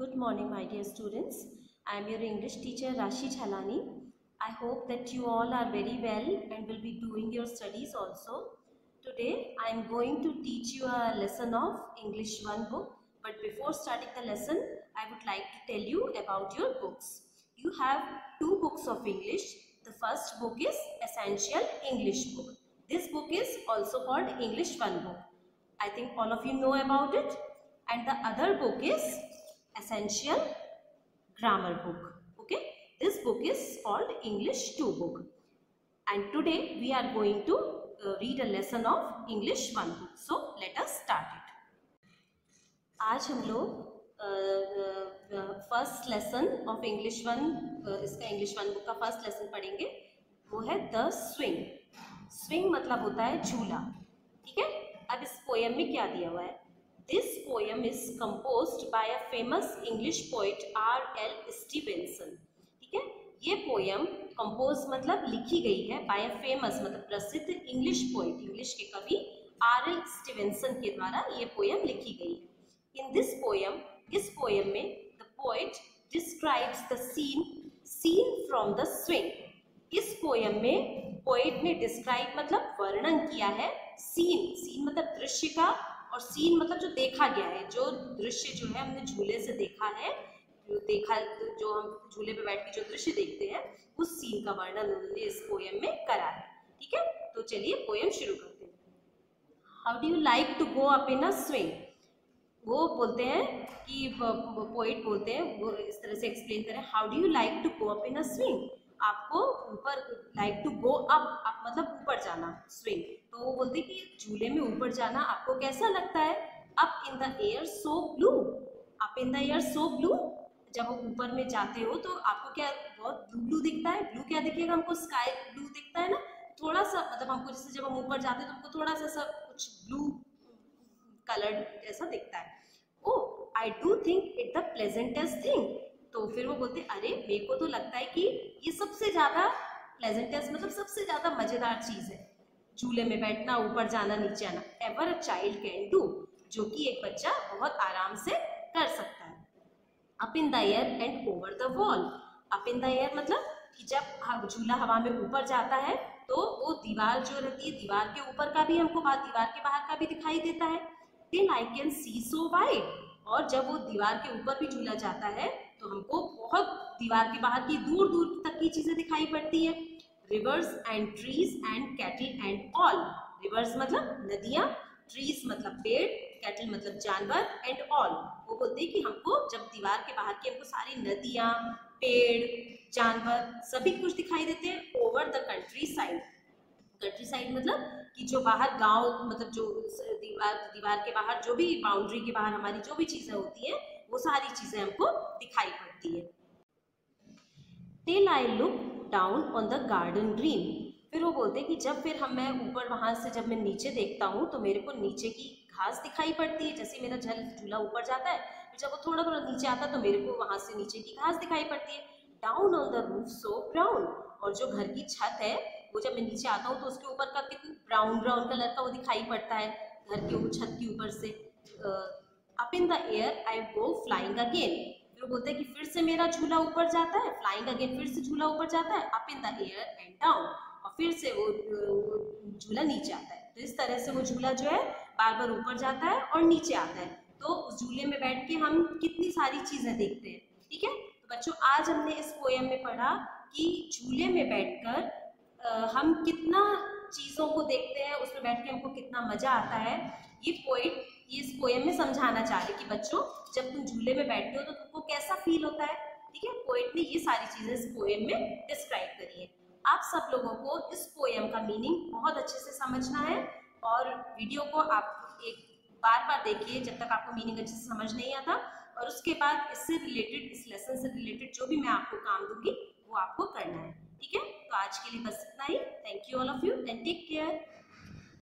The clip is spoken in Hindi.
Good morning, my dear students. I am your English teacher Rashi Chalani. I hope that you all are very well and will be doing your studies also. Today, I am going to teach you a lesson of English 1 book. But before starting the lesson, I would like to tell you about your books. You have two books of English. The first book is Essential English book. This book is also called English 1 book. I think all of you know about it. And the other book is Essential Grammar book. Okay. This book is called English 2 book. And today we are going to uh, read a lesson of English 1 book. So let us start it. आज हम लोग first lesson of English one इसका इंग्लिश वन बुक का फ़र्स्ट लेसन पढ़ेंगे वो है द स्विंग स्विंग मतलब होता है झूला ठीक है अब इस पोएम में क्या दिया हुआ है this poem is composed by a famous English poet R L Stevenson ठीक है? ये पोएम कंपोज मतलब लिखी गई है बाय अ फ़ेमस मतलब प्रसिद्ध इंग्लिश पोइट इंग्लिश के कवि आर एल स्टीवेंसन के द्वारा ये पोएम लिखी गई है। इन दिस पोएम इस पोएम में the poet describes the scene scene from the swing इस पोएम में पोइट ने डिस्क्राइब मतलब वर्णन किया है सीन सीन मतलब दृश्य का और सीन मतलब जो देखा गया है, जो दृश्य जो है हमने झूले से देखा है, जो देखा, जो हम झूले पे बैठ के जो दृश्य देखते हैं, उस सीन का वर्णन उन्होंने इस पोएम में करा है, ठीक है? तो चलिए पोएम शुरू करते हैं। How do you like to go up in a swing वो बोलते हैं कि पोइट बोलते हैं, वो इस तरह से एक्सप्लेन करें। How do you like to go up in a swing आपको ऊपर लाइक टू गो अप मतलब ऊपर जाना स्विंग तो वो बोलते कि झूले में ऊपर जाना आपको कैसा लगता है? Up in the air so blue up in the air so blue जब आप ऊपर में जाते हो तो आपको क्या बहुत ब्लू ब्लू दिखता है? ब्लू क्या दिखेगा हमको? स्काई ब्लू दिखता है ना? थोड़ा सा मतलब हमको जैसे जब हम ऊपर जाते हैं तो हमको थोड़ा सा सब कुछ ब्लू कलर ऐसा दिखता है। ओ I do think it the pleasantest thing तो फिर वो बोलते अरे, मेरे को तो लगता है कि ये सबसे ज़्यादा प्लेजेंटेस्ट मतलब सबसे ज़्यादा मज़ेदार चीज़ है। झूले में बैठना, ऊपर जाना, नीचे आना ever a child can do जो कि एक बच्चा बहुत आराम से कर सकता है। Up in the air and over the wall up in the air मतलब कि जब झूला हवा में ऊपर जाता है तो वो दीवार जो रहती है, दीवार के ऊपर का भी हमको दीवार के बाहर का भी दिखाई देता है। Till I can see so wide और जब वो दीवार के ऊपर भी झूला जाता है तो हमको बहुत दीवार के बाहर की दूर दूर तक की चीज़ें दिखाई पड़ती है। Rivers and trees and cattle and all rivers मतलब नदियाँ ट्रीज मतलब पेड़ कैटल मतलब जानवर एंड ऑल वो बोलते हैं कि हमको जब दीवार के बाहर की हमको सारी नदियाँ, पेड़, जानवर सभी कुछ दिखाई देते हैं over the countryside countryside मतलब कि जो बाहर गाँव मतलब जो दीवार दीवार के बाहर जो भी बाउंड्री के बाहर हमारी जो भी चीज़ें होती हैं, वो सारी चीज़ें हमको दिखाई पड़ती है. Till I look down on the garden green फिर वो बोलते हैं कि जब फिर हम मैं ऊपर वहाँ से जब मैं नीचे देखता हूँ तो मेरे को नीचे की घास दिखाई पड़ती है, जैसे मेरा जल झूला ऊपर जाता है। फिर जब वो थोड़ा थोड़ा नीचे आता है तो मेरे को वहाँ से नीचे की घास दिखाई पड़ती है। Down on the roof so brown और जो घर की छत है, वो जब मैं नीचे आता हूँ तो उसके ऊपर का कितना ब्राउन ब्राउन कलर का वो दिखाई पड़ता है, घर के छत के ऊपर से। Up in the air I go flying again फिर बोलते हैं कि फिर से मेरा झूला ऊपर जाता है फ्लाइंग अगेन फिर से झूला ऊपर जाता है up in the air and down और फिर से वो झूला नीचे आता है। तो इस तरह से वो झूला जो है बार बार ऊपर जाता है और नीचे आता है। तो उस झूले में बैठ के हम कितनी सारी चीज़ें देखते हैं, ठीक है? तो बच्चों, आज हमने इस पोएम में पढ़ा कि झूले में बैठकर हम कितना चीज़ों को देखते हैं, उसमें बैठ के हमको कितना मज़ा आता है। ये पोइट इस पोएम में समझाना चाह रहे कि बच्चों, जब तुम झूले में बैठते हो तो तुमको कैसा फील होता है? ठीक है? पोइट ने ये सारी चीज़ें इस पोएम में डिस्क्राइब करी है। आप सब लोगों को इस पोएम का मीनिंग बहुत अच्छे से समझना है और वीडियो को आप एक बार बार देखिए जब तक आपको मीनिंग अच्छे से समझ नहीं आता और उसके बाद इससे रिलेटेड इस लेसन से रिलेटेड जो भी मैं आपको काम दूँगी, वो आपको करना है। ठीक है? तो आज के लिए बस इतना ही। Thank you all of you and take care